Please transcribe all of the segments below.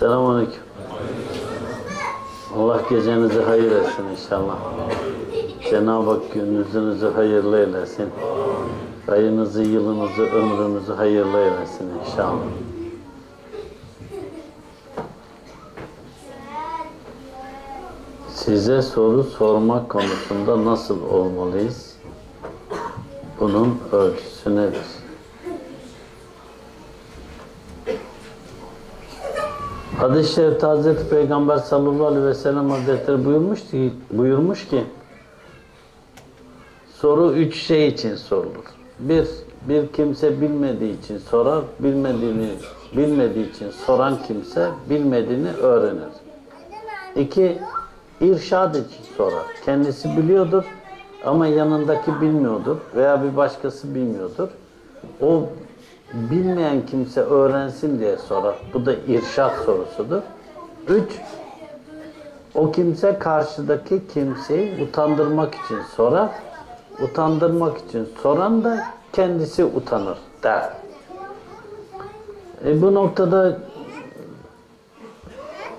Selamünaleyküm. Allah gecenizi hayır etsin inşallah. Cenab-ı Hak gününüzü hayırlı eylesin. Ayınızı, yılınızı, ömrünüzü hayırlı eylesin inşallah. Size soru sormak konusunda nasıl olmalıyız? Bunun ölçüsü nedir? Hadis-i şerifte Hazreti Peygamber sallallahu aleyhi ve sellem Hazretleri buyurmuş ki, buyurmuş ki soru üç şey için sorulur. Bir, bir kimse bilmediği için sorar, bilmediğini bilmediği için soran kimse bilmediğini öğrenir. İki, irşad için sorar. Kendisi biliyordur ama yanındaki bilmiyordur veya bir başkası bilmiyordur. O bilmeyen kimse öğrensin diye sorar. Bu da irşad sorusudur. Üç, o kimse karşıdaki kimseyi utandırmak için sorar. Utandırmak için soran da kendisi utanır der. E bu noktada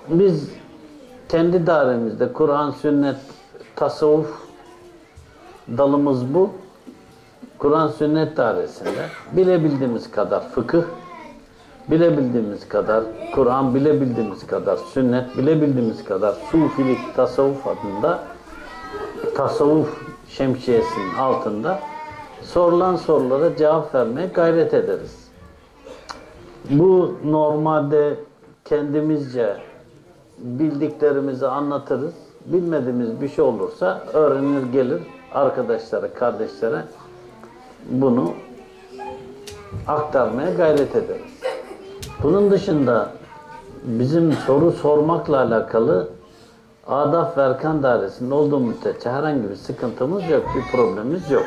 biz kendi dairemizde Kur'an, sünnet, tasavvuf dalımız bu. Kur'an sünnet dairesinde bilebildiğimiz kadar fıkıh, bilebildiğimiz kadar Kur'an, bilebildiğimiz kadar sünnet, bilebildiğimiz kadar sufilik, tasavvuf adında tasavvuf şemsiyesinin altında sorulan sorulara cevap vermeye gayret ederiz. Bu normalde kendimizce bildiklerimizi anlatırız. Bilmediğimiz bir şey olursa öğrenir gelir arkadaşlara, kardeşlere bunu aktarmaya gayret ederiz. Bunun dışında bizim soru sormakla alakalı Adaf ve Erkan Dairesi'nde olduğu müddetçe herhangi bir sıkıntımız yok, bir problemimiz yok.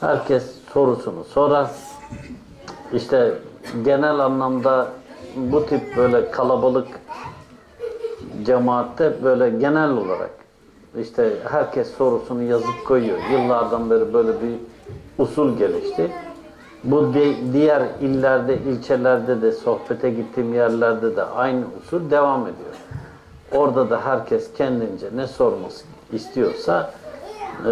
Herkes sorusunu sorar. İşte genel anlamda bu tip böyle kalabalık cemaatte böyle genel olarak işte herkes sorusunu yazıp koyuyor. Yıllardan beri böyle bir usul gelişti. Bu di- diğer illerde, ilçelerde de sohbete gittiğim yerlerde de aynı usul devam ediyor. Orada da herkes kendince ne sorması istiyorsa e,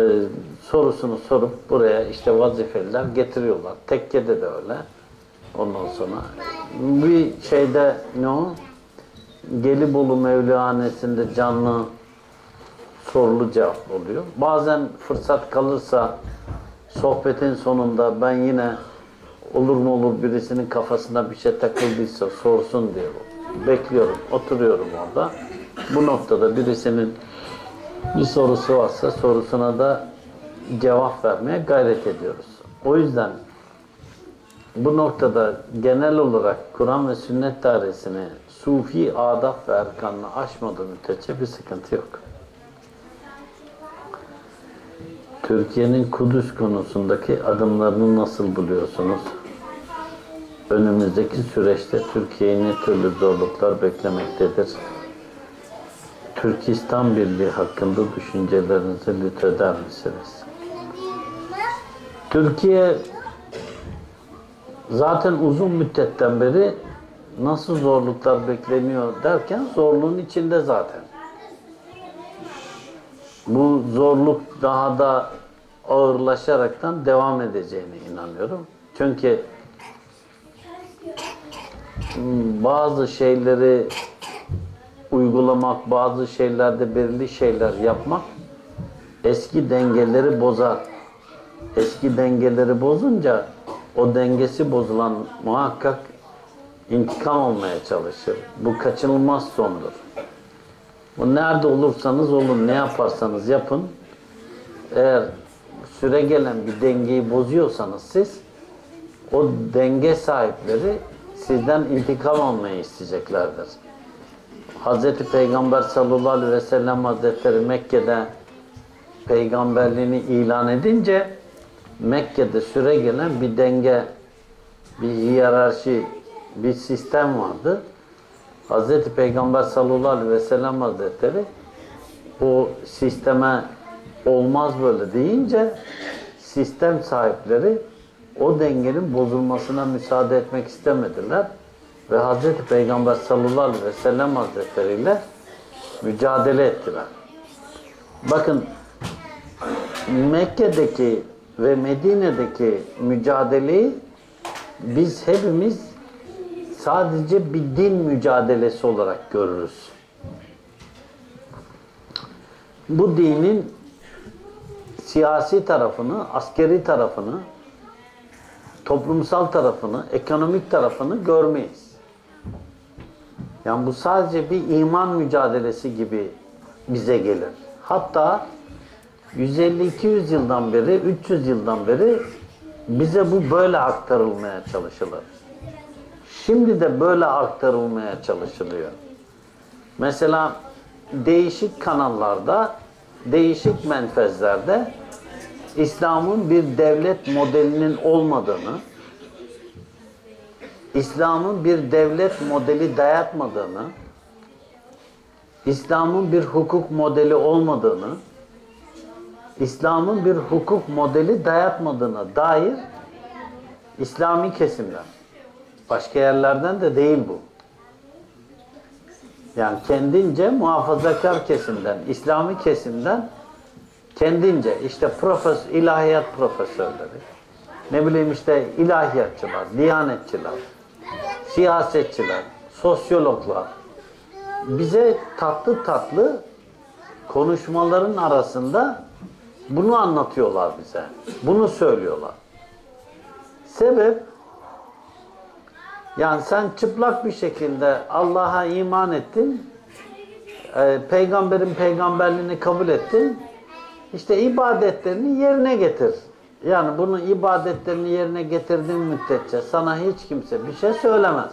sorusunu sorup buraya işte vazifeliler getiriyorlar. Tekkede de öyle. Ondan sonra bir şeyde ne o? Gelibolu Mevlihanesi'nde canlı sorulu cevap oluyor. Bazen fırsat kalırsa sohbetin sonunda ben yine olur mu olur birisinin kafasına bir şey takıldıysa sorsun diye bekliyorum, oturuyorum orada. Bu noktada birisinin bir sorusu varsa sorusuna da cevap vermeye gayret ediyoruz. O yüzden bu noktada genel olarak Kur'an ve sünnet dairesini sufi adab ve erkanını aşmadığı müddetçe bir sıkıntı yok. Türkiye'nin Kudüs konusundaki adımlarını nasıl buluyorsunuz? Önümüzdeki süreçte Türkiye'yi ne türlü zorluklar beklemektedir? Türkistan Birliği hakkında düşüncelerinizi lütfeder misiniz? Türkiye zaten uzun müddetten beri nasıl zorluklar bekleniyor derken zorluğun içinde zaten. Bu zorluk daha da ağırlaşaraktan devam edeceğine inanıyorum. Çünkü bazı şeyleri uygulamak, bazı şeylerde belirli şeyler yapmak eski dengeleri bozar. Eski dengeleri bozunca o dengesi bozulan muhakkak intikam olmaya çalışır. Bu kaçınılmaz sondur. Bu nerede olursanız olun, ne yaparsanız yapın. Eğer süre gelen bir dengeyi bozuyorsanız siz, o denge sahipleri sizden intikam almayı isteyeceklerdir. Hazreti Peygamber sallallahu aleyhi ve sellem Hazretleri Mekke'de peygamberliğini ilan edince Mekke'de süre gelen bir denge, bir hiyerarşi, bir sistem vardı. Hz. Peygamber sallallahu aleyhi ve sellem Hazretleri o sisteme olmaz böyle deyince sistem sahipleri o dengenin bozulmasına müsaade etmek istemediler. ve Hazreti Peygamber sallallahu aleyhi ve sellem hazretleriyle mücadele ettiler. Bakın Mekke'deki ve Medine'deki mücadeleyi biz hepimiz sadece bir din mücadelesi olarak görürüz. Bu dinin siyasi tarafını, askeri tarafını, toplumsal tarafını, ekonomik tarafını görmeyiz. Yani bu sadece bir iman mücadelesi gibi bize gelir. Hatta 150-200 yıldan beri, 300 yıldan beri bize bu böyle aktarılmaya çalışılır. Şimdi de böyle aktarılmaya çalışılıyor. Mesela değişik kanallarda, değişik menfezlerde İslam'ın bir devlet modelinin olmadığını, İslam'ın bir devlet modeli dayatmadığını, İslam'ın bir hukuk modeli olmadığını, İslam'ın bir hukuk modeli dayatmadığına dair İslami kesimler. Başka yerlerden de değil bu. Yani kendince muhafazakar kesimden, İslami kesimden kendince işte profes, ilahiyat profesörleri, ne bileyim işte ilahiyatçılar, diyanetçiler, siyasetçiler, sosyologlar bize tatlı tatlı konuşmaların arasında bunu anlatıyorlar bize. Bunu söylüyorlar. Sebep yani sen çıplak bir şekilde Allah'a iman ettin, e, peygamberin peygamberliğini kabul ettin, işte ibadetlerini yerine getir. Yani bunu ibadetlerini yerine getirdiğin müddetçe sana hiç kimse bir şey söylemez.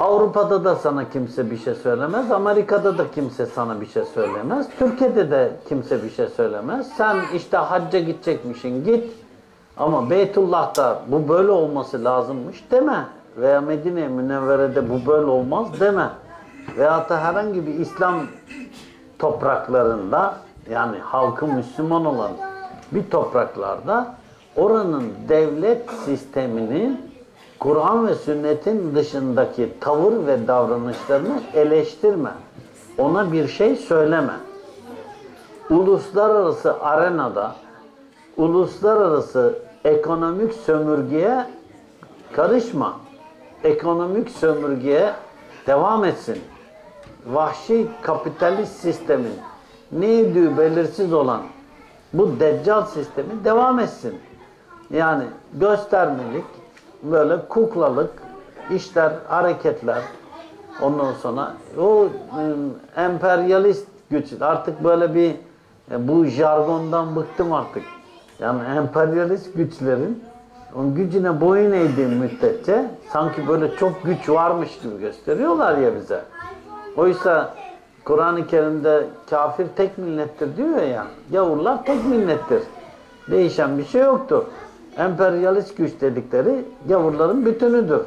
Avrupa'da da sana kimse bir şey söylemez. Amerika'da da kimse sana bir şey söylemez. Türkiye'de de kimse bir şey söylemez. Sen işte hacca gidecekmişsin git. Ama Beytullah'ta bu böyle olması lazımmış deme. Veya Medine Münevvere'de bu böyle olmaz deme. Veyahut da herhangi bir İslam topraklarında yani halkı Müslüman olan bir topraklarda oranın devlet sisteminin Kur'an ve sünnetin dışındaki tavır ve davranışlarını eleştirme. Ona bir şey söyleme. Uluslararası arenada uluslararası ekonomik sömürgeye karışma. Ekonomik sömürgeye devam etsin. Vahşi kapitalist sistemin neydi belirsiz olan bu deccal sistemi devam etsin. Yani göstermelik, böyle kuklalık işler, hareketler ondan sonra o emperyalist güç artık böyle bir e, bu jargondan bıktım artık. Yani emperyalist güçlerin onun gücüne boyun eğdiğin müddetçe sanki böyle çok güç varmış gibi gösteriyorlar ya bize. Oysa Kur'an-ı Kerim'de kafir tek millettir diyor ya. Gavurlar tek millettir. Değişen bir şey yoktur. Emperyalist güç dedikleri gavurların bütünüdür.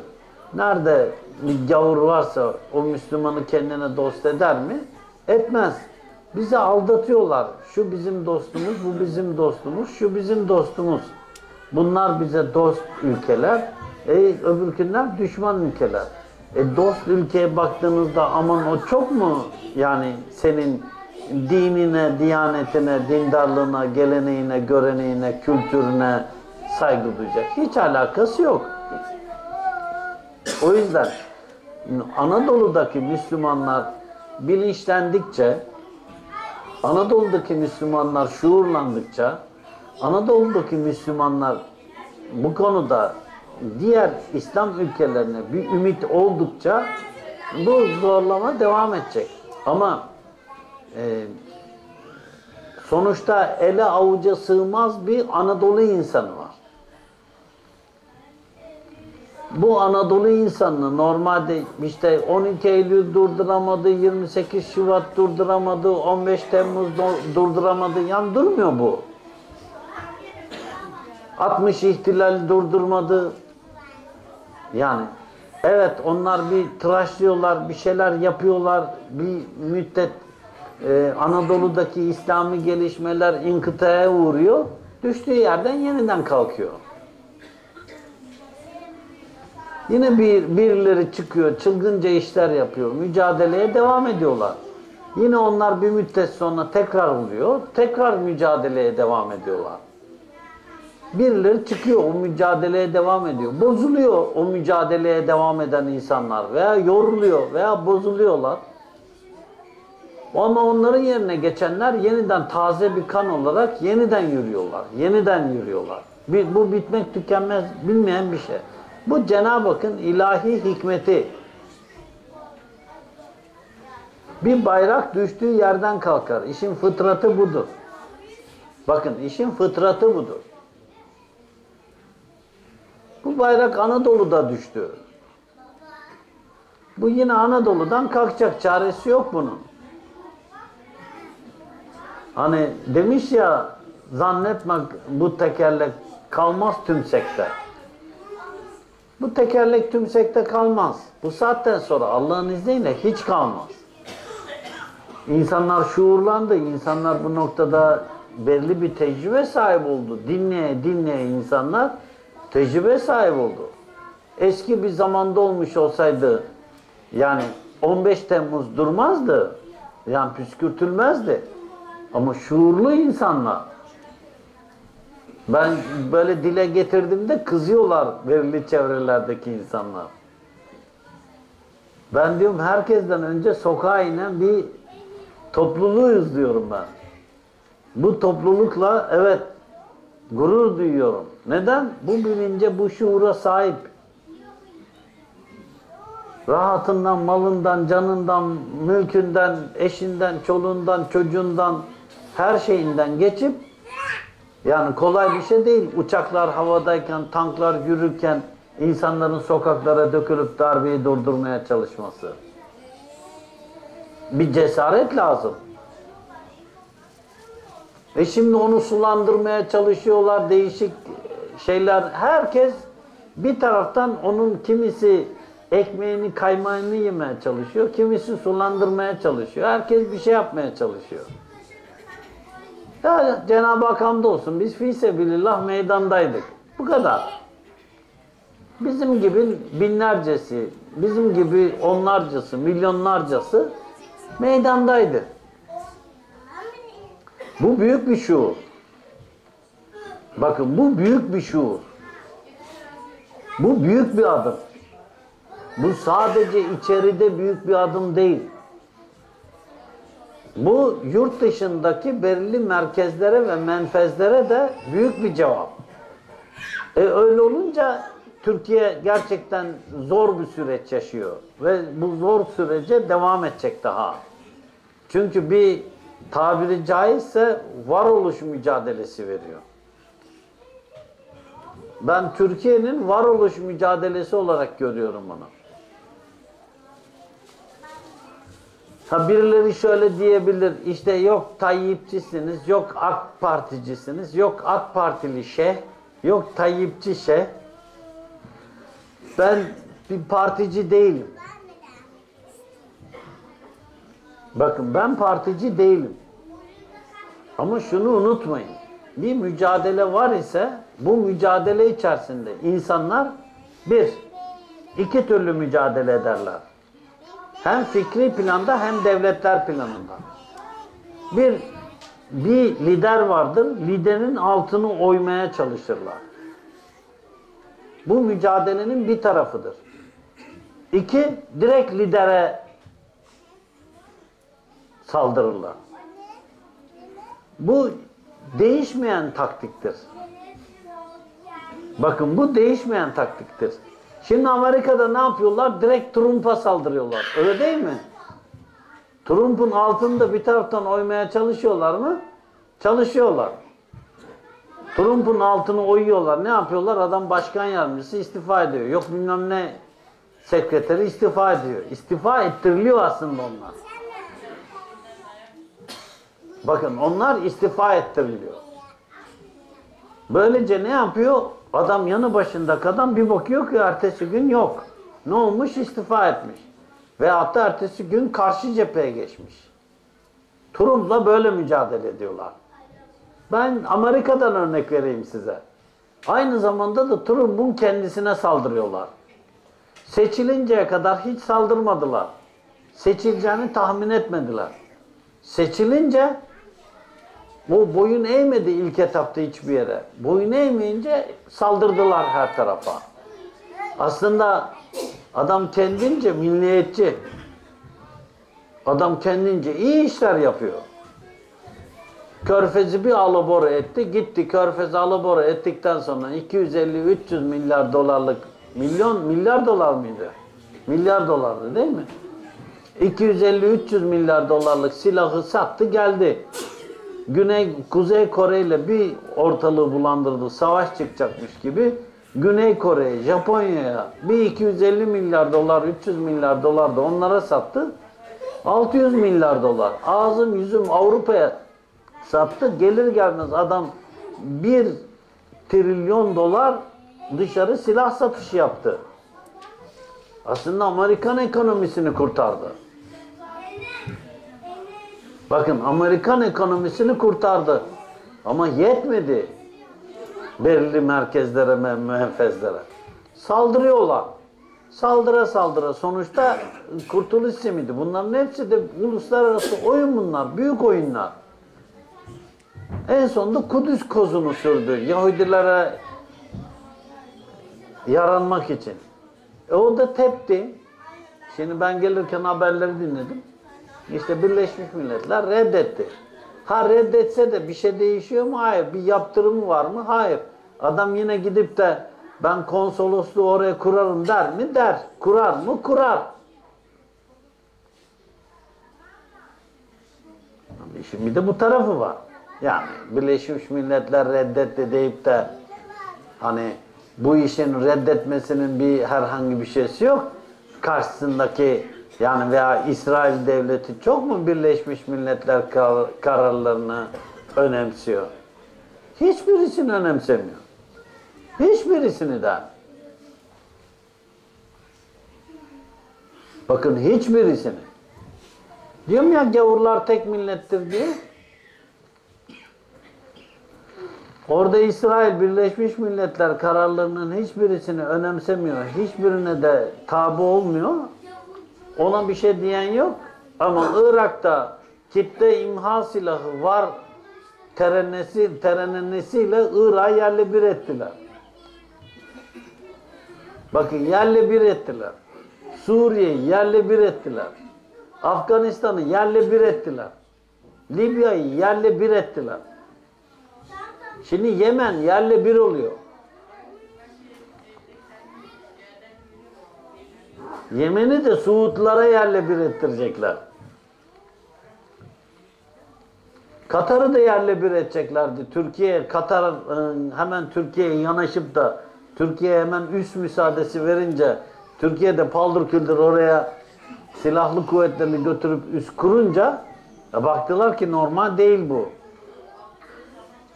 Nerede bir gavur varsa o Müslümanı kendine dost eder mi? Etmez. Bizi aldatıyorlar. Şu bizim dostumuz, bu bizim dostumuz, şu bizim dostumuz. Bunlar bize dost ülkeler, e, öbürkünler düşman ülkeler. E, dost ülkeye baktığınızda aman o çok mu yani senin dinine, diyanetine, dindarlığına, geleneğine, göreneğine, kültürüne saygı duyacak. Hiç alakası yok. O yüzden Anadolu'daki Müslümanlar bilinçlendikçe, Anadolu'daki Müslümanlar şuurlandıkça, Anadolu'daki Müslümanlar bu konuda diğer İslam ülkelerine bir ümit oldukça bu zorlama devam edecek. Ama e, sonuçta ele avuca sığmaz bir Anadolu insanı var. Bu Anadolu insanını normalde işte 12 Eylül durduramadı, 28 Şubat durduramadı, 15 Temmuz durduramadı. Yani durmuyor bu. 60 ihtilal durdurmadı. Yani evet onlar bir tıraşlıyorlar, bir şeyler yapıyorlar. Bir müddet e, Anadolu'daki İslami gelişmeler inkıtaya uğruyor. Düştüğü yerden yeniden kalkıyor. Yine bir birileri çıkıyor, çılgınca işler yapıyor, mücadeleye devam ediyorlar. Yine onlar bir müddet sonra tekrar oluyor, tekrar mücadeleye devam ediyorlar. Birileri çıkıyor, o mücadeleye devam ediyor. Bozuluyor o mücadeleye devam eden insanlar veya yoruluyor veya bozuluyorlar. Ama onların yerine geçenler yeniden taze bir kan olarak yeniden yürüyorlar. Yeniden yürüyorlar. Bu bitmek tükenmez bilmeyen bir şey. Bu Cenab-ı Hakk'ın ilahi hikmeti. Bir bayrak düştüğü yerden kalkar. İşin fıtratı budur. Bakın işin fıtratı budur. Bu bayrak Anadolu'da düştü. Bu yine Anadolu'dan kalkacak. Çaresi yok bunun. Hani demiş ya zannetme bu tekerlek kalmaz tümsekte. Bu tekerlek tümsekte kalmaz. Bu saatten sonra Allah'ın izniyle hiç kalmaz. İnsanlar şuurlandı. İnsanlar bu noktada belli bir tecrübe sahibi oldu. Dinleye dinleye insanlar tecrübe sahibi oldu. Eski bir zamanda olmuş olsaydı yani 15 Temmuz durmazdı. Yani püskürtülmezdi. Ama şuurlu insanlar. Ben böyle dile getirdiğimde kızıyorlar verili çevrelerdeki insanlar. Ben diyorum herkesten önce sokağa inen bir topluluğuyuz diyorum ben. Bu toplulukla evet gurur duyuyorum. Neden? Bu bilince, bu şuura sahip. Rahatından, malından, canından, mülkünden, eşinden, çoluğundan, çocuğundan, her şeyinden geçip yani kolay bir şey değil. Uçaklar havadayken, tanklar yürürken insanların sokaklara dökülüp darbeyi durdurmaya çalışması. Bir cesaret lazım. E şimdi onu sulandırmaya çalışıyorlar değişik şeyler. Herkes bir taraftan onun kimisi ekmeğini kaymağını yemeye çalışıyor. Kimisi sulandırmaya çalışıyor. Herkes bir şey yapmaya çalışıyor. Ya Cenab-ı Hak hamdolsun biz fi sebilillah meydandaydık. Bu kadar. Bizim gibi binlercesi, bizim gibi onlarcası, milyonlarcası meydandaydı. Bu büyük bir şuur. Bakın bu büyük bir şuur. Bu büyük bir adım. Bu sadece içeride büyük bir adım değil. Bu yurt dışındaki belirli merkezlere ve menfezlere de büyük bir cevap. E öyle olunca Türkiye gerçekten zor bir süreç yaşıyor ve bu zor sürece devam edecek daha. Çünkü bir tabiri caizse varoluş mücadelesi veriyor. Ben Türkiye'nin varoluş mücadelesi olarak görüyorum bunu. Ha birileri şöyle diyebilir, işte yok Tayyipçisiniz, yok AK Particisiniz, yok AK Partili şeyh, yok Tayyipçi şeyh. Ben bir partici değilim. Bakın ben partici değilim. Ama şunu unutmayın. Bir mücadele var ise bu mücadele içerisinde insanlar bir, iki türlü mücadele ederler. Hem fikri planda hem devletler planında. Bir, bir lider vardır. Liderin altını oymaya çalışırlar. Bu mücadelenin bir tarafıdır. İki, direkt lidere saldırırlar. Bu değişmeyen taktiktir. Bakın bu değişmeyen taktiktir. Şimdi Amerika'da ne yapıyorlar? Direkt Trump'a saldırıyorlar. Öyle değil mi? Trump'un altında bir taraftan oymaya çalışıyorlar mı? Çalışıyorlar. Trump'un altını oyuyorlar. Ne yapıyorlar? Adam başkan yardımcısı istifa ediyor. Yok bilmem ne sekreteri istifa ediyor. İstifa ettiriliyor aslında onlar. Bakın onlar istifa ettiriliyor. Böylece ne yapıyor? Adam yanı başında kadın bir bakıyor ki ertesi gün yok. Ne olmuş? İstifa etmiş. Veyahut da ertesi gün karşı cepheye geçmiş. Trump'la böyle mücadele ediyorlar. Ben Amerika'dan örnek vereyim size. Aynı zamanda da Trump'un kendisine saldırıyorlar. Seçilinceye kadar hiç saldırmadılar. Seçileceğini tahmin etmediler. Seçilince bu boyun eğmedi ilk etapta hiçbir yere. Boyun eğmeyince saldırdılar her tarafa. Aslında adam kendince milliyetçi. Adam kendince iyi işler yapıyor. Körfez'i bir alabora etti. Gitti Körfez'i alabora ettikten sonra 250-300 milyar dolarlık milyon milyar dolar mıydı? Milyar dolardı değil mi? 250-300 milyar dolarlık silahı sattı geldi. Güney Kuzey Kore ile bir ortalığı bulandırdı. Savaş çıkacakmış gibi. Güney Kore, Japonya'ya bir 250 milyar dolar, 300 milyar dolar da onlara sattı. 600 milyar dolar. Ağzım yüzüm Avrupa'ya sattı. Gelir gelmez adam 1 trilyon dolar dışarı silah satışı yaptı. Aslında Amerikan ekonomisini kurtardı. Bakın Amerikan ekonomisini kurtardı. Ama yetmedi. Belirli merkezlere, me- menfezlere. Saldırıyorlar. Saldıra saldıra. Sonuçta kurtuluş simidi. Bunların hepsi de uluslararası oyun bunlar. Büyük oyunlar. En sonunda Kudüs kozunu sürdü. Yahudilere yaranmak için. E o da tepti. Şimdi ben gelirken haberleri dinledim. İşte Birleşmiş Milletler reddetti. Ha reddetse de bir şey değişiyor mu? Hayır. Bir yaptırımı var mı? Hayır. Adam yine gidip de ben konsolosluğu oraya kurarım der mi? Der. Kurar mı? Kurar. İşin bir de bu tarafı var. Yani Birleşmiş Milletler reddetti deyip de hani bu işin reddetmesinin bir herhangi bir şeysi yok. Karşısındaki yani veya İsrail devleti çok mu Birleşmiş Milletler kar- kararlarını önemsiyor? Hiçbirisini önemsemiyor. Hiçbirisini de. Bakın hiçbirisini. Diyorum ya gavurlar tek millettir diye. Orada İsrail Birleşmiş Milletler kararlarının hiçbirisini önemsemiyor. Hiçbirine de tabi olmuyor. Ona bir şey diyen yok. Ama Irak'ta kitle imha silahı var terenesi, terenesiyle Irak'ı yerle bir ettiler. Bakın yerle bir ettiler. Suriye'yi yerle bir ettiler. Afganistan'ı yerle bir ettiler. Libya'yı yerle bir ettiler. Şimdi Yemen yerle bir oluyor. Yemen'i de Suudlara yerle bir ettirecekler. Katar'ı da yerle bir edeceklerdi. Türkiye, Katar e, hemen Türkiye'ye yanaşıp da Türkiye hemen üst müsaadesi verince Türkiye'de paldır küldür oraya silahlı kuvvetlerini götürüp üst kurunca e, baktılar ki normal değil bu.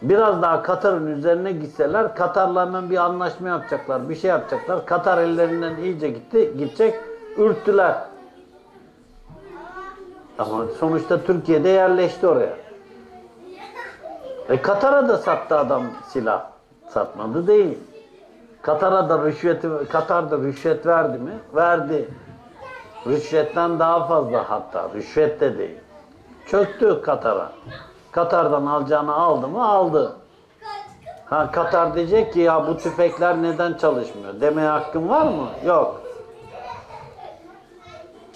Biraz daha Katar'ın üzerine gitseler Katar'la hemen bir anlaşma yapacaklar, bir şey yapacaklar. Katar ellerinden iyice gitti, gidecek, ürktüler. Ama sonuçta Türkiye'de yerleşti oraya. E Katar'a da sattı adam silah. Satmadı değil. Katar'a da rüşveti, Katar da rüşvet verdi mi? Verdi. Rüşvetten daha fazla hatta. Rüşvet de değil. Çöktü Katar'a. Katar'dan alacağını aldı mı? Aldı. Ha Katar diyecek ki ya bu tüfekler neden çalışmıyor? Demeye hakkın var mı? Yok.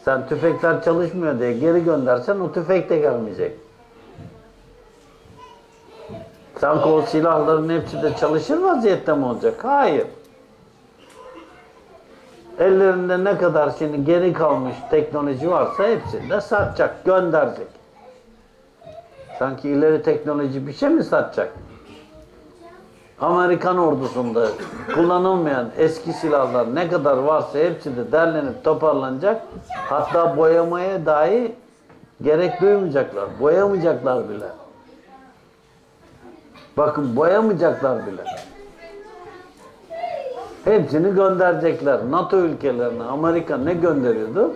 Sen tüfekler çalışmıyor diye geri göndersen o tüfek de gelmeyecek. Sanki o silahların hepsi de çalışır vaziyette mi olacak? Hayır. Ellerinde ne kadar şimdi geri kalmış teknoloji varsa hepsini de satacak, gönderecek. Sanki ileri teknoloji bir şey mi satacak? Amerikan ordusunda kullanılmayan eski silahlar ne kadar varsa hepsi de derlenip toparlanacak. Hatta boyamaya dahi gerek duymayacaklar. Boyamayacaklar bile. Bakın boyamayacaklar bile. Hepsini gönderecekler. NATO ülkelerine Amerika ne gönderiyordu?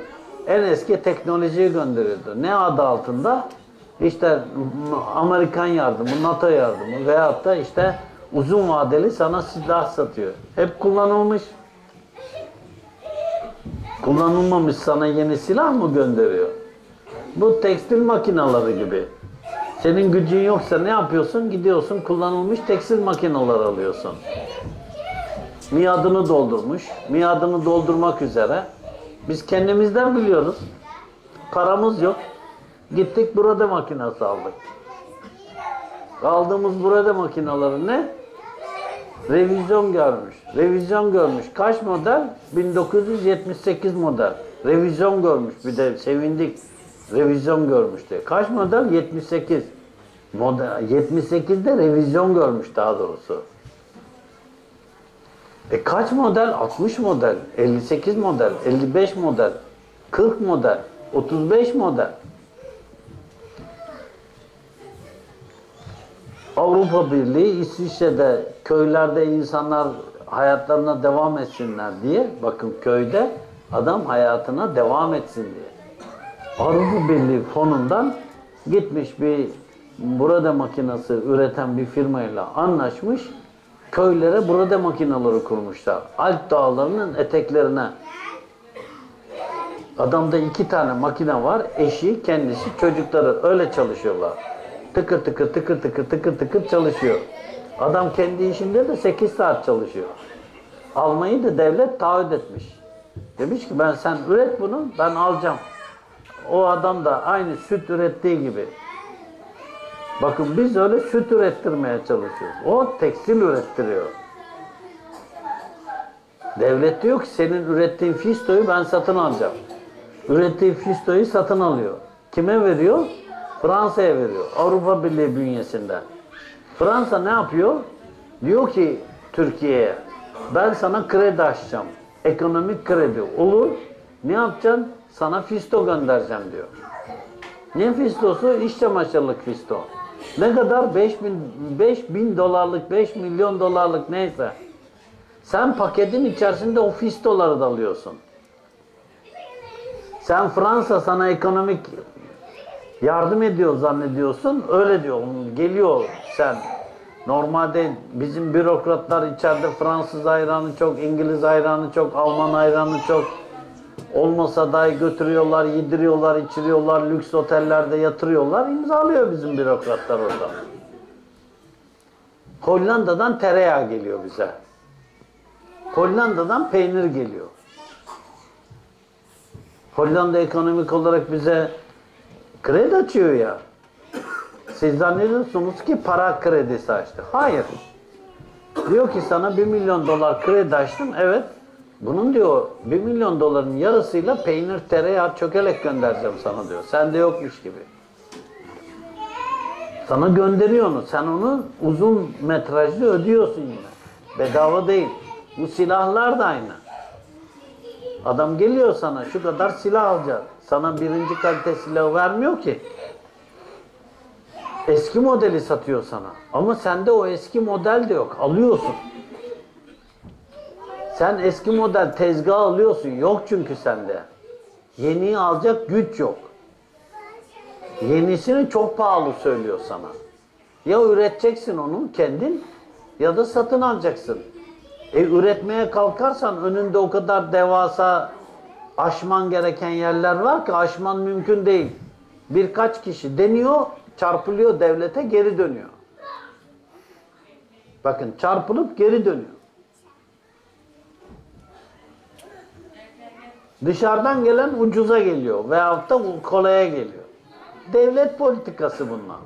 En eski teknolojiyi gönderiyordu. Ne adı altında? İşte Amerikan yardımı, NATO yardımı veyahut da işte uzun vadeli sana silah satıyor. Hep kullanılmış. Kullanılmamış sana yeni silah mı gönderiyor? Bu tekstil makinaları gibi. Senin gücün yoksa ne yapıyorsun? Gidiyorsun kullanılmış tekstil makineleri alıyorsun. Miadını doldurmuş. Miadını doldurmak üzere. Biz kendimizden biliyoruz. Paramız yok. Gittik burada makinesi aldık. Aldığımız burada makineleri ne? Revizyon görmüş. Revizyon görmüş. Kaç model? 1978 model. Revizyon görmüş. Bir de sevindik. Revizyon görmüş diye. Kaç model? 78. Model 78'de revizyon görmüş daha doğrusu. E kaç model? 60 model, 58 model, 55 model, 40 model, 35 model. Avrupa Birliği İsviçre'de köylerde insanlar hayatlarına devam etsinler diye bakın köyde adam hayatına devam etsin diye. Avrupa Birliği fonundan gitmiş bir burada makinesi üreten bir firmayla anlaşmış. Köylere burada makineleri kurmuşlar. Alp dağlarının eteklerine. Adamda iki tane makine var. Eşi, kendisi, çocukları öyle çalışıyorlar. Tıkır tıkır tıkır tıkır tıkır tıkır çalışıyor. Adam kendi işinde de 8 saat çalışıyor. Almayı da devlet taahhüt etmiş. Demiş ki ben sen üret bunu ben alacağım. O adam da aynı süt ürettiği gibi. Bakın biz öyle süt ürettirmeye çalışıyoruz. O tekstil ürettiriyor. Devlet diyor ki senin ürettiğin fistoyu ben satın alacağım. Ürettiği fistoyu satın alıyor. Kime veriyor? Fransa'ya veriyor. Avrupa Birliği bünyesinde. Fransa ne yapıyor? Diyor ki Türkiye'ye ben sana kredi açacağım. Ekonomik kredi olur. Ne yapacaksın? Sana fisto göndereceğim diyor. Ne fistosu? İş çamaşırlık fisto. Ne kadar? 5 bin, 5 bin dolarlık, 5 milyon dolarlık neyse. Sen paketin içerisinde o fistoları da alıyorsun. Sen Fransa sana ekonomik yardım ediyor zannediyorsun. Öyle diyor. Geliyor sen. Normalde bizim bürokratlar içeride Fransız ayranı çok, İngiliz ayranı çok, Alman ayranı çok. Olmasa dahi götürüyorlar, yediriyorlar, içiriyorlar, lüks otellerde yatırıyorlar. imzalıyor bizim bürokratlar orada. Hollanda'dan tereyağı geliyor bize. Hollanda'dan peynir geliyor. Hollanda ekonomik olarak bize kredi açıyor ya. Siz zannediyorsunuz ki para kredisi açtı. Hayır. Diyor ki sana 1 milyon dolar kredi açtım. Evet. Bunun diyor 1 milyon doların yarısıyla peynir, tereyağı, çökelek göndereceğim sana diyor. Sende yokmuş gibi. Sana gönderiyor onu. Sen onu uzun metrajlı ödüyorsun yine. Bedava değil. Bu silahlar da aynı. Adam geliyor sana şu kadar silah alacak. Sana birinci kalite silah vermiyor ki. Eski modeli satıyor sana. Ama sende o eski model de yok. Alıyorsun. Sen eski model tezgah alıyorsun. Yok çünkü sende. Yeniyi alacak güç yok. Yenisini çok pahalı söylüyor sana. Ya üreteceksin onu kendin ya da satın alacaksın. E üretmeye kalkarsan önünde o kadar devasa aşman gereken yerler var ki aşman mümkün değil. Birkaç kişi deniyor, çarpılıyor devlete geri dönüyor. Bakın çarpılıp geri dönüyor. Dışarıdan gelen ucuza geliyor veyahut da kolaya geliyor. Devlet politikası bunlar.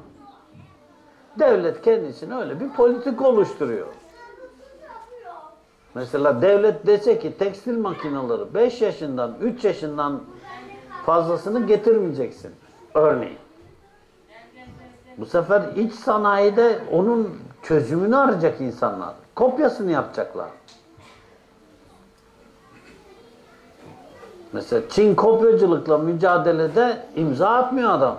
Devlet kendisine öyle bir politik oluşturuyor. Mesela devlet dese ki tekstil makineleri 5 yaşından 3 yaşından fazlasını getirmeyeceksin. Örneğin. Bu sefer iç sanayide onun çözümünü arayacak insanlar. Kopyasını yapacaklar. Mesela Çin kopyacılıkla mücadelede imza atmıyor adam.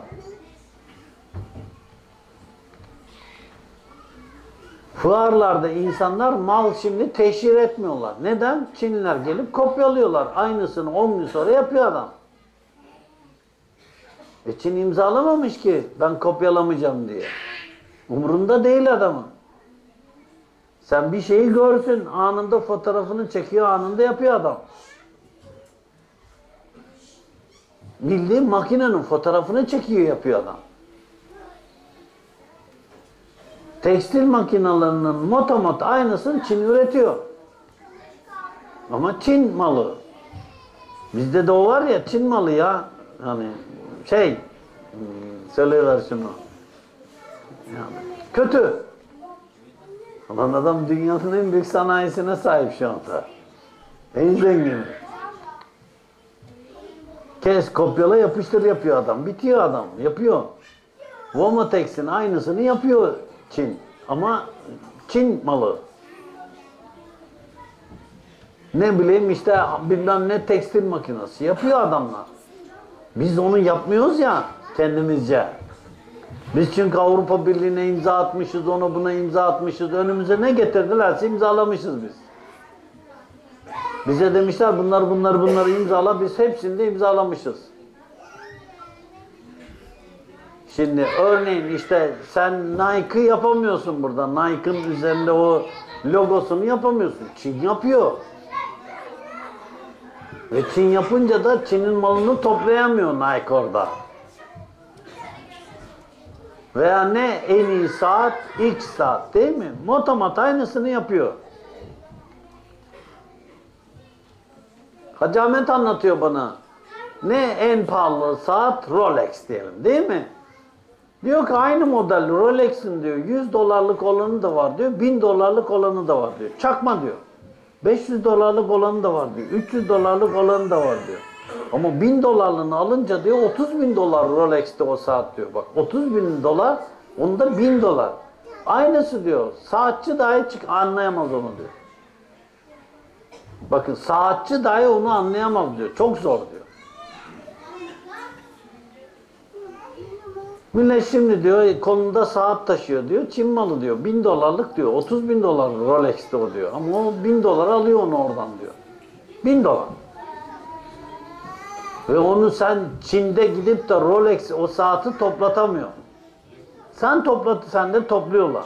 Fuarlarda insanlar mal şimdi teşhir etmiyorlar. Neden? Çinliler gelip kopyalıyorlar. Aynısını 10 gün sonra yapıyor adam. E Çin imzalamamış ki ben kopyalamayacağım diye. Umurunda değil adamın. Sen bir şeyi görsün anında fotoğrafını çekiyor anında yapıyor adam. bildiğin makinenin fotoğrafını çekiyor yapıyor adam. Tekstil makinelerinin motomot aynısını Çin üretiyor. Ama Çin malı. Bizde de o var ya Çin malı ya. Hani şey hmm, söyleyiver şunu. Yani kötü. Ulan adam dünyanın en büyük sanayisine sahip şu anda. En zengin. Kes, kopyala, yapıştır yapıyor adam. Bitiyor adam. Yapıyor. Vomotex'in aynısını yapıyor Çin. Ama Çin malı. Ne bileyim işte bilmem ne tekstil makinesi yapıyor adamlar. Biz onu yapmıyoruz ya kendimizce. Biz çünkü Avrupa Birliği'ne imza atmışız, ona buna imza atmışız. Önümüze ne getirdilerse imzalamışız biz. Bize demişler bunlar bunlar bunları imzala, biz hepsini de imzalamışız. Şimdi örneğin işte sen Nike yapamıyorsun burada. Nike'ın üzerinde o logosunu yapamıyorsun. Çin yapıyor. Ve Çin yapınca da Çin'in malını toplayamıyor Nike orada. Veya ne en iyi saat? X saat değil mi? Motomat aynısını yapıyor. Hacı Ahmet anlatıyor bana. Ne en pahalı saat? Rolex diyelim değil mi? Diyor ki aynı model Rolex'in diyor 100 dolarlık olanı da var diyor. 1000 dolarlık olanı da var diyor. Çakma diyor. 500 dolarlık olanı da var diyor. 300 dolarlık olanı da var diyor. Ama 1000 dolarlığını alınca diyor 30 bin dolar Rolex'te o saat diyor. Bak 30 bin dolar onda 1000 dolar. Aynısı diyor. Saatçi dahi çık anlayamaz onu diyor. Bakın saatçi dahi onu anlayamaz diyor. Çok zor diyor. Millet şimdi diyor kolunda saat taşıyor diyor. Çin malı diyor. Bin dolarlık diyor. 30 bin dolar Rolex'te o diyor. Ama o bin dolar alıyor onu oradan diyor. Bin dolar. Ve onu sen Çin'de gidip de Rolex o saati toplatamıyor. Sen toplat, sen de topluyorlar.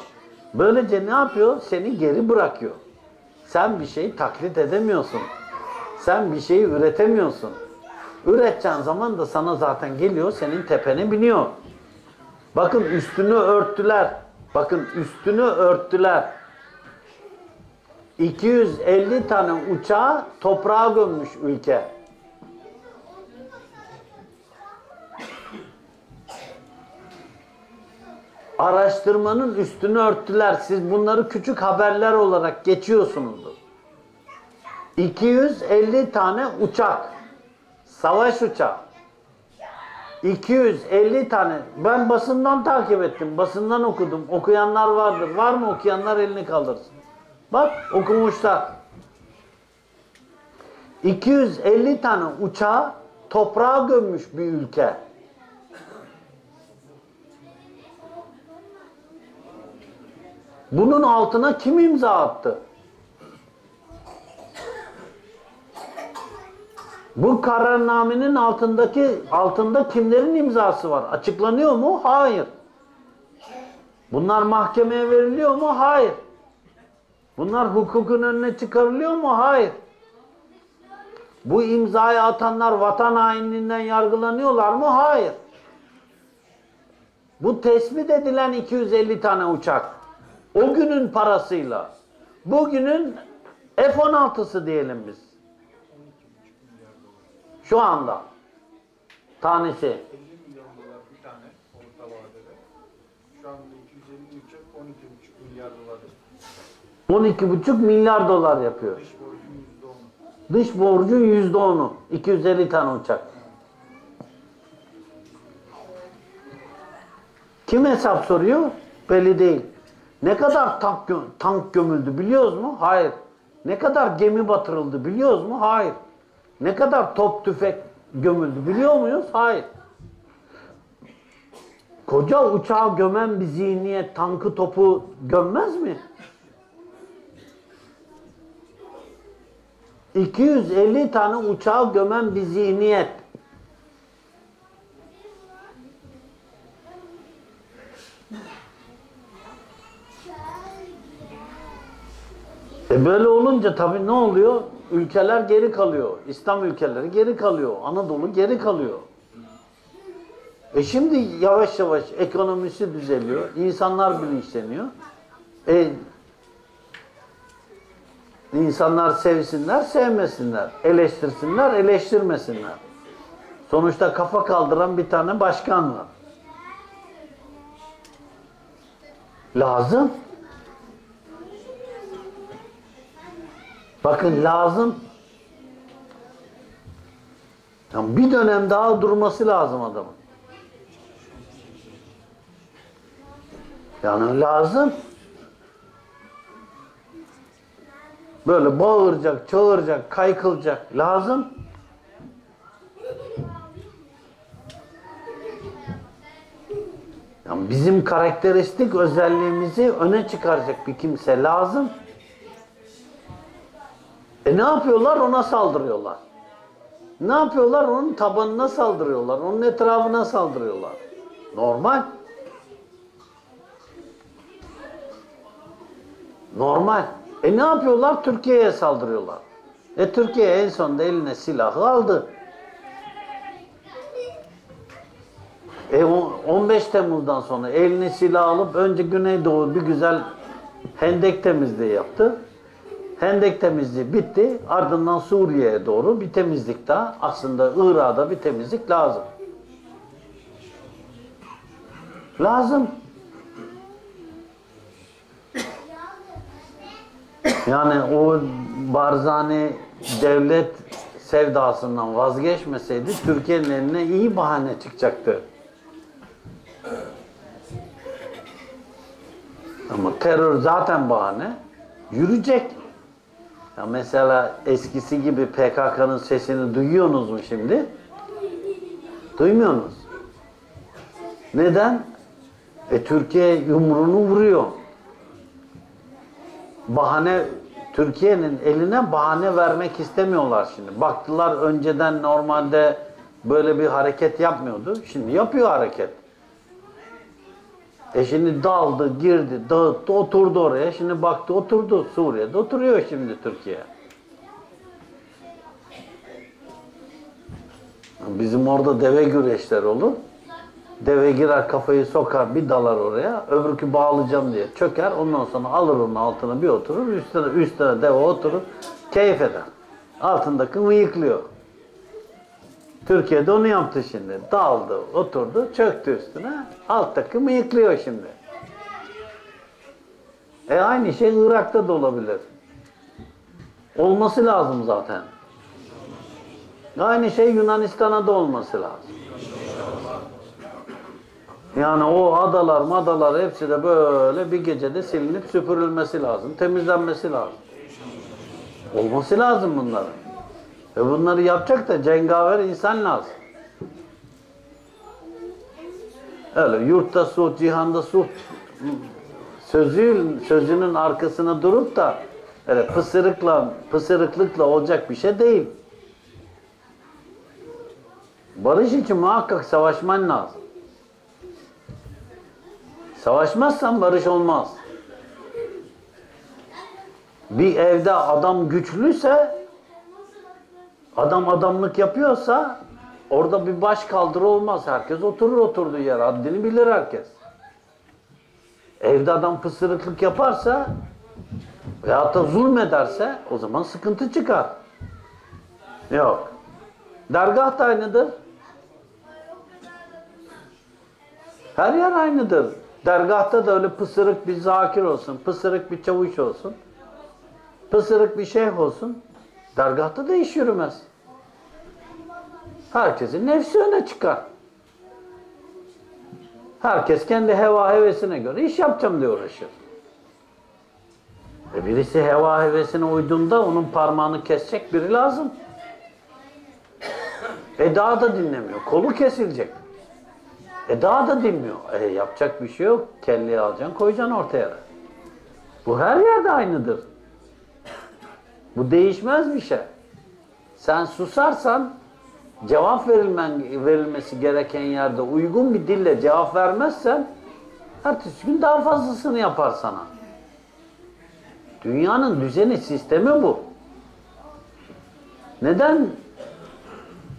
Böylece ne yapıyor? Seni geri bırakıyor. Sen bir şeyi taklit edemiyorsun. Sen bir şeyi üretemiyorsun. Üreteceğin zaman da sana zaten geliyor, senin tepene biniyor. Bakın üstünü örttüler. Bakın üstünü örttüler. 250 tane uçağı toprağa gömmüş ülke. Araştırmanın üstünü örttüler. Siz bunları küçük haberler olarak geçiyorsunuzdur. 250 tane uçak. Savaş uçağı. 250 tane. Ben basından takip ettim. Basından okudum. Okuyanlar vardır. Var mı okuyanlar elini kaldırsın. Bak okumuşlar. 250 tane uçağı toprağa gömmüş bir ülke. Bunun altına kim imza attı? Bu kararnamenin altındaki altında kimlerin imzası var? Açıklanıyor mu? Hayır. Bunlar mahkemeye veriliyor mu? Hayır. Bunlar hukukun önüne çıkarılıyor mu? Hayır. Bu imzayı atanlar vatan hainliğinden yargılanıyorlar mı? Hayır. Bu tespit edilen 250 tane uçak o günün parasıyla bugünün F-16'sı diyelim biz. Şu anda tanesi 50 milyon dolar bir tane orta vadede. Şu anda 250 uçak 12,5 milyar dolardır. 12,5 milyar dolar yapıyor. Dış borcun %10'u. Dış borcun %10'u. 250 tane uçak. Kim hesap soruyor? Belli değil. Ne kadar tank, gö- tank gömüldü biliyoruz mu? Hayır. Ne kadar gemi batırıldı biliyoruz mu? Hayır. Ne kadar top tüfek gömüldü biliyor muyuz? Hayır. Koca uçağı gömen bir zihniyet tankı topu gömmez mi? 250 tane uçağı gömen bir zihniyet. E böyle olunca tabii ne oluyor? Ülkeler geri kalıyor. İslam ülkeleri geri kalıyor. Anadolu geri kalıyor. E şimdi yavaş yavaş ekonomisi düzeliyor. insanlar bilinçleniyor. E insanlar sevsinler, sevmesinler. Eleştirsinler, eleştirmesinler. Sonuçta kafa kaldıran bir tane başkan var. Lazım. Bakın lazım. Yani bir dönem daha durması lazım adamın. Yani lazım. Böyle bağıracak, çağıracak, kaykılacak. Lazım. Yani bizim karakteristik özelliğimizi öne çıkaracak bir kimse lazım. E ne yapıyorlar? Ona saldırıyorlar. Ne yapıyorlar? Onun tabanına saldırıyorlar. Onun etrafına saldırıyorlar. Normal. Normal. E ne yapıyorlar? Türkiye'ye saldırıyorlar. E Türkiye en sonunda eline silahı aldı. E o- 15 Temmuz'dan sonra eline silah alıp önce Güneydoğu bir güzel hendek temizliği yaptı. Hendek temizliği bitti. Ardından Suriye'ye doğru bir temizlik daha. Aslında Irak'da bir temizlik lazım. Lazım. Yani o Barzani devlet sevdasından vazgeçmeseydi Türkiye'nin eline iyi bahane çıkacaktı. Ama terör zaten bahane. Yürüyecek. Ya mesela eskisi gibi PKK'nın sesini duyuyorsunuz mu şimdi? Duymuyorsunuz. Neden? E Türkiye yumruğunu vuruyor. Bahane Türkiye'nin eline bahane vermek istemiyorlar şimdi. Baktılar önceden normalde böyle bir hareket yapmıyordu. Şimdi yapıyor hareket. E şimdi daldı, girdi, dağıttı, oturdu oraya. Şimdi baktı oturdu Suriye'de. Oturuyor şimdi Türkiye. Bizim orada deve güreşler olur. Deve girer kafayı sokar bir dalar oraya. Öbürkü bağlayacağım diye çöker. Ondan sonra alır onun altına bir oturur. Üstüne, üstüne deve oturur. Keyif eder. Altındaki mıyıklıyor. Türkiye'de onu yaptı şimdi. Daldı, oturdu, çöktü üstüne. Alttaki mıyıklıyor şimdi. E aynı şey Irak'ta da olabilir. Olması lazım zaten. Aynı şey Yunanistan'a da olması lazım. Yani o adalar, madalar hepsi de böyle bir gecede silinip süpürülmesi lazım. Temizlenmesi lazım. Olması lazım bunların. Ve bunları yapacak da cengaver insan lazım. Öyle yurtta sulh, cihanda sulh sözü, sözünün arkasına durup da öyle pısırıkla, pısırıklıkla olacak bir şey değil. Barış için muhakkak savaşman lazım. Savaşmazsan barış olmaz. Bir evde adam güçlüyse, adam adamlık yapıyorsa orada bir baş kaldırı olmaz. Herkes oturur oturduğu yer. Haddini bilir herkes. Evde adam pısırıklık yaparsa veyahut da zulmederse o zaman sıkıntı çıkar. Yok. Dergah da aynıdır. Her yer aynıdır. Dergahta da öyle pısırık bir zakir olsun, pısırık bir çavuş olsun, pısırık bir şeyh olsun. Dergahta da iş yürümez. Herkesin nefsi öne çıkar. Herkes kendi heva hevesine göre iş yapacağım diye uğraşır. E birisi heva hevesine uyduğunda onun parmağını kesecek biri lazım. E daha da dinlemiyor. Kolu kesilecek. E daha da dinmiyor. E yapacak bir şey yok. Kelleyi alacaksın koyacaksın ortaya. Bu her yerde aynıdır. Bu değişmez bir şey. Sen susarsan cevap verilmen, verilmesi gereken yerde uygun bir dille cevap vermezsen ertesi gün daha fazlasını yapar sana. Dünyanın düzeni, sistemi bu. Neden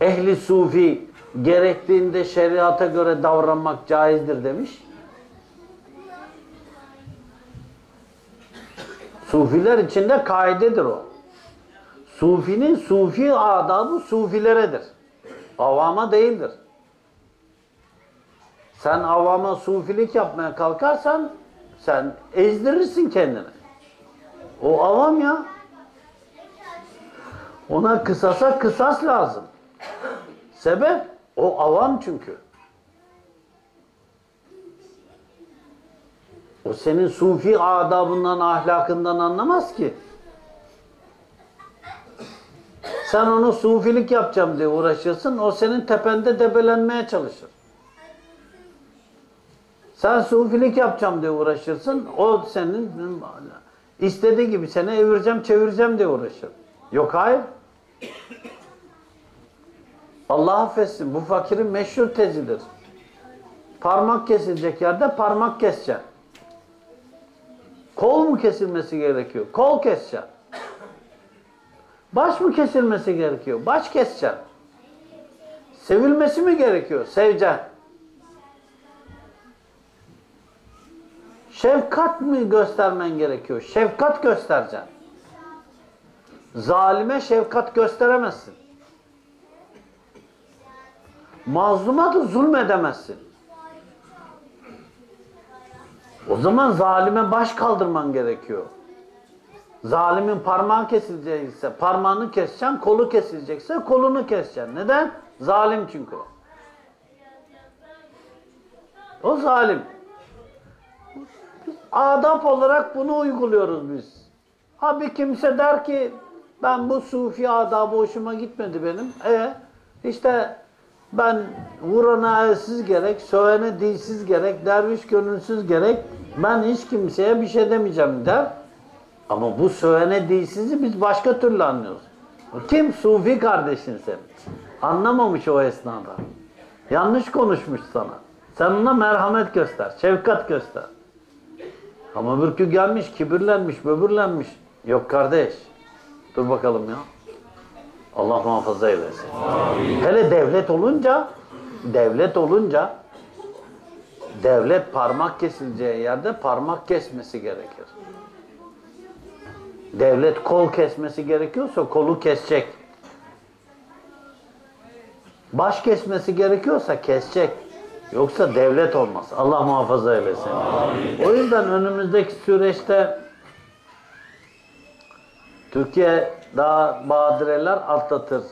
ehli sufi gerektiğinde şeriata göre davranmak caizdir demiş. Sufiler içinde kaidedir o. Sufinin sufi adabı sufileredir. Avama değildir. Sen avama sufilik yapmaya kalkarsan sen ezdirirsin kendini. O avam ya. Ona kısasa kısas lazım. Sebep? O avam çünkü. O senin sufi adabından, ahlakından anlamaz ki. Sen onu sufilik yapacağım diye uğraşırsın, o senin tepende debelenmeye çalışır. Sen sufilik yapacağım diye uğraşırsın, o senin istediği gibi seni evireceğim, çevireceğim diye uğraşır. Yok hayır. Allah affetsin, bu fakirin meşhur tezidir. Parmak kesilecek yerde parmak keseceksin. Kol mu kesilmesi gerekiyor? Kol keseceksin. Baş mı kesilmesi gerekiyor? Baş keseceksin. Sevilmesi mi gerekiyor? Seveceksin. Şefkat mi göstermen gerekiyor? Şefkat göstereceksin. Zalime şefkat gösteremezsin. Mazluma da zulmedemezsin. O zaman zalime baş kaldırman gerekiyor. Zalimin parmağı kesilecekse parmağını keseceksin, kolu kesilecekse kolunu keseceksin. Neden? Zalim çünkü o. O zalim. Adap olarak bunu uyguluyoruz biz. Ha bir kimse der ki ben bu sufi adabı hoşuma gitmedi benim. E işte ben vurana elsiz gerek, sövene dilsiz gerek, derviş gönülsüz gerek, ben hiç kimseye bir şey demeyeceğim der. Ama bu sövene dilsizi biz başka türlü anlıyoruz. Kim? Sufi kardeşin senin. Anlamamış o esnada. Yanlış konuşmuş sana. Sen ona merhamet göster, şefkat göster. Ama bürkü gelmiş, kibirlenmiş, böbürlenmiş. Yok kardeş. Dur bakalım ya. Allah muhafaza eylesin. Hele devlet olunca, devlet olunca, devlet parmak kesileceği yerde parmak kesmesi gerekir. Devlet kol kesmesi gerekiyorsa kolu kesecek. Baş kesmesi gerekiyorsa kesecek. Yoksa devlet olmaz. Allah muhafaza eylesin. O yüzden önümüzdeki süreçte Türkiye daha badireler atlatır.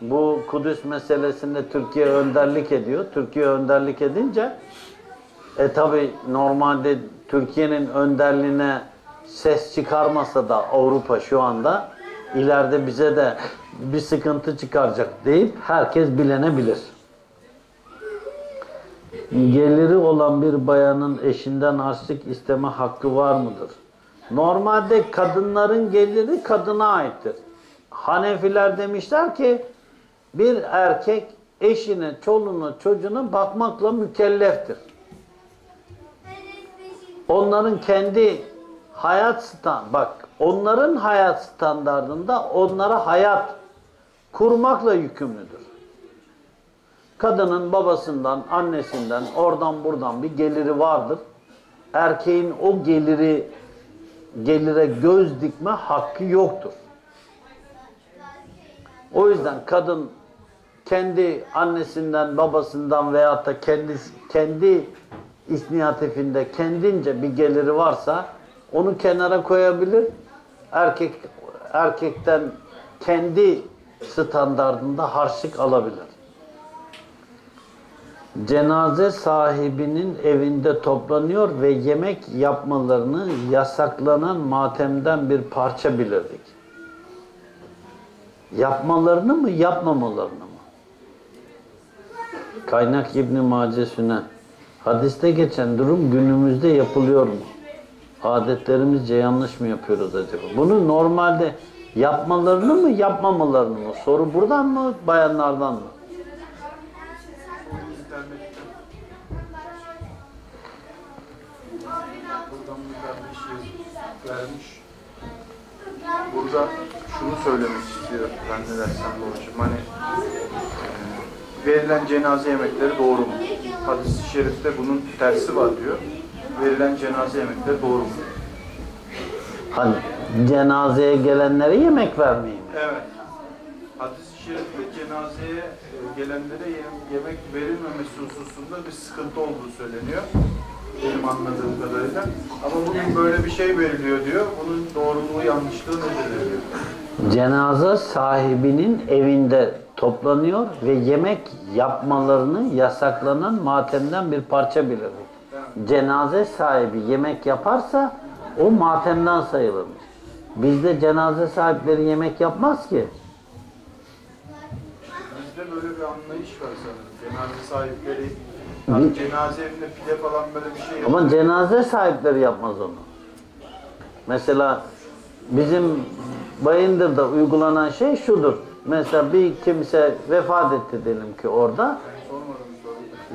Bu Kudüs meselesinde Türkiye önderlik ediyor. Türkiye önderlik edince e tabi normalde Türkiye'nin önderliğine ses çıkarmasa da Avrupa şu anda ileride bize de bir sıkıntı çıkaracak deyip herkes bilenebilir. Geliri olan bir bayanın eşinden harçlık isteme hakkı var mıdır? Normalde kadınların geliri kadına aittir. Hanefiler demişler ki bir erkek eşine, çoluğuna, çocuğuna bakmakla mükelleftir. Onların kendi hayat stand bak onların hayat standardında onlara hayat kurmakla yükümlüdür. Kadının babasından, annesinden, oradan buradan bir geliri vardır. Erkeğin o geliri gelire göz dikme hakkı yoktur. O yüzden kadın kendi annesinden, babasından veyahut da kendi kendi isniyatifinde kendince bir geliri varsa onu kenara koyabilir. Erkek erkekten kendi standardında harçlık alabilir. Cenaze sahibinin evinde toplanıyor ve yemek yapmalarını yasaklanan matemden bir parça bilirdik. Yapmalarını mı, yapmamalarını mı? Kaynak İbn Mace. Hadiste geçen durum günümüzde yapılıyor mu? Adetlerimizce yanlış mı yapıyoruz acaba? Bunu normalde yapmalarını mı, yapmamalarını mı? Soru buradan mı, bayanlardan mı? Vermiş. Burada şunu söylemek istiyor ben ne dersem babacığım. Hani e, verilen cenaze yemekleri doğru mu? Hadis-i şerifte bunun tersi var diyor. Verilen cenaze yemekleri doğru mu? Hani cenazeye gelenlere yemek vermeyeyim. Evet. Hadis-i şerifte cenazeye e, gelenlere yem- yemek verilmemesi hususunda bir sıkıntı olduğu söyleniyor. Benim anladığım kadarıyla. Ama bugün böyle bir şey veriliyor diyor. Bunun doğruluğu yanlışlığı nedir diyor. Cenaze sahibinin evinde toplanıyor ve yemek yapmalarını yasaklanan matemden bir parça bilir. Cenaze sahibi yemek yaparsa o matemden sayılırmış. Bizde cenaze sahipleri yemek yapmaz ki. Bizde böyle bir anlayış var sanırım. Cenaze sahipleri yani cenaze evinde pide falan böyle bir şey Ama cenaze sahipleri yapmaz onu. Mesela bizim Bayındır'da uygulanan şey şudur. Mesela bir kimse vefat etti diyelim ki orada.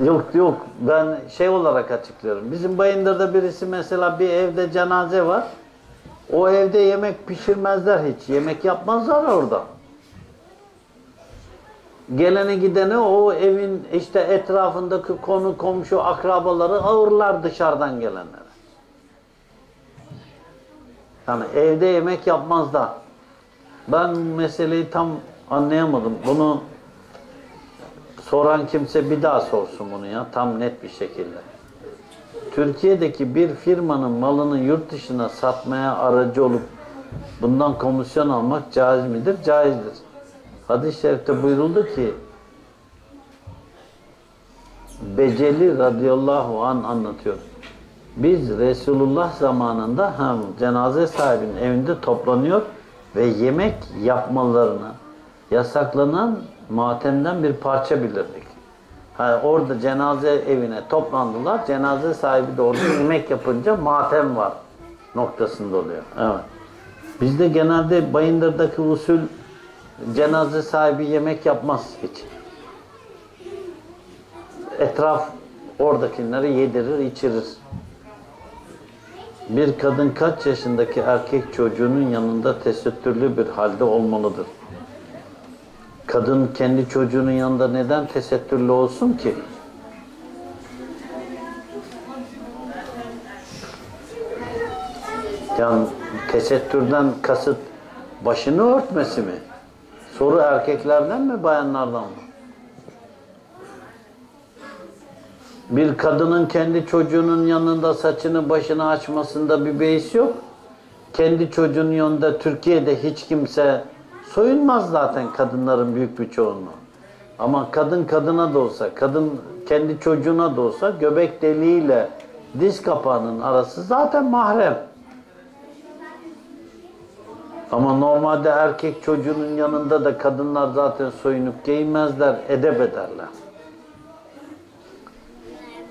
Yok yok ben şey olarak açıklıyorum. Bizim Bayındır'da birisi mesela bir evde cenaze var. O evde yemek pişirmezler hiç. Yemek yapmazlar orada. Gelene gidene o evin işte etrafındaki konu komşu akrabaları ağırlar dışarıdan gelenlere. Yani evde yemek yapmazlar. Ben meseleyi tam anlayamadım. Bunu soran kimse bir daha sorsun bunu ya tam net bir şekilde. Türkiye'deki bir firmanın malını yurt dışına satmaya aracı olup bundan komisyon almak caiz midir? Caizdir. Hadis-i şerifte buyuruldu ki Beceli radıyallahu an anlatıyor. Biz Resulullah zamanında hem cenaze sahibinin evinde toplanıyor ve yemek yapmalarını yasaklanan matemden bir parça bilirdik. Ha, orada cenaze evine toplandılar. Cenaze sahibi de orada yemek yapınca matem var noktasında oluyor. Evet. Bizde genelde Bayındır'daki usul cenaze sahibi yemek yapmaz hiç. Etraf oradakileri yedirir, içirir. Bir kadın kaç yaşındaki erkek çocuğunun yanında tesettürlü bir halde olmalıdır? Kadın kendi çocuğunun yanında neden tesettürlü olsun ki? Yani tesettürden kasıt başını örtmesi mi? Soru erkeklerden mi, bayanlardan mı? Bir kadının kendi çocuğunun yanında saçını başını açmasında bir beis yok. Kendi çocuğunun yanında Türkiye'de hiç kimse soyunmaz zaten kadınların büyük bir çoğunluğu. Ama kadın kadına da olsa, kadın kendi çocuğuna da olsa göbek deliğiyle diz kapağının arası zaten mahrem. Ama normalde erkek çocuğunun yanında da kadınlar zaten soyunup giyinmezler, edep ederler.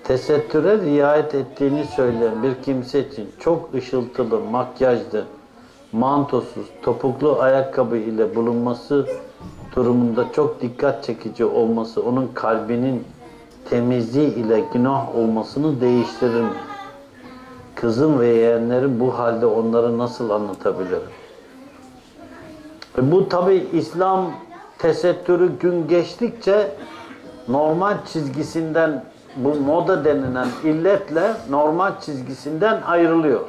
Tesettüre riayet ettiğini söyleyen bir kimse için çok ışıltılı, makyajlı, mantosuz, topuklu ayakkabı ile bulunması durumunda çok dikkat çekici olması onun kalbinin temizliği ile günah olmasını değiştirir mi? Kızım ve yeğenlerim bu halde onları nasıl anlatabilirim? E bu tabi İslam tesettürü gün geçtikçe normal çizgisinden bu moda denilen illetle normal çizgisinden ayrılıyor.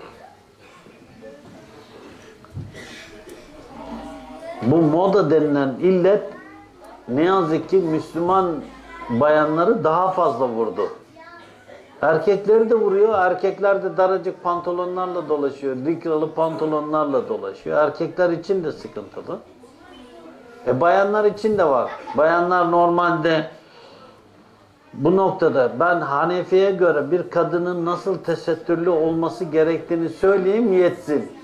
Bu moda denilen illet ne yazık ki Müslüman bayanları daha fazla vurdu. Erkekleri de vuruyor. Erkekler de daracık pantolonlarla dolaşıyor. Likralı pantolonlarla dolaşıyor. Erkekler için de sıkıntılı. E bayanlar için de var. Bayanlar normalde bu noktada ben Hanefi'ye göre bir kadının nasıl tesettürlü olması gerektiğini söyleyeyim yetsin.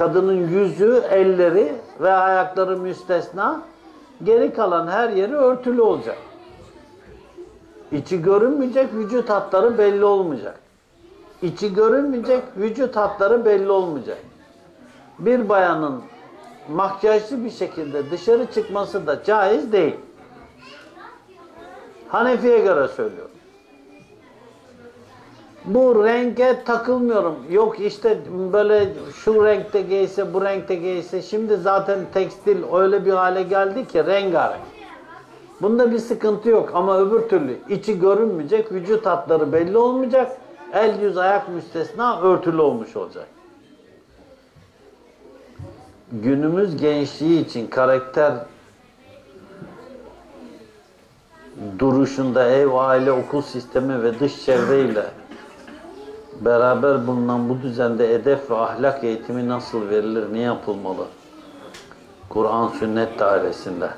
Kadının yüzü, elleri ve ayakları müstesna. Geri kalan her yeri örtülü olacak. İçi görünmeyecek, vücut hatları belli olmayacak. İçi görünmeyecek, vücut hatları belli olmayacak. Bir bayanın makyajlı bir şekilde dışarı çıkması da caiz değil. Hanefi'ye göre söylüyorum. Bu renge takılmıyorum. Yok işte böyle şu renkte giyse, bu renkte giyse. Şimdi zaten tekstil öyle bir hale geldi ki rengarenk. Bunda bir sıkıntı yok ama öbür türlü içi görünmeyecek, vücut hatları belli olmayacak, el yüz ayak müstesna örtülü olmuş olacak. Günümüz gençliği için karakter duruşunda ev, aile, okul sistemi ve dış çevreyle beraber bulunan bu düzende edep ve ahlak eğitimi nasıl verilir, ne yapılmalı? Kur'an sünnet dairesinde.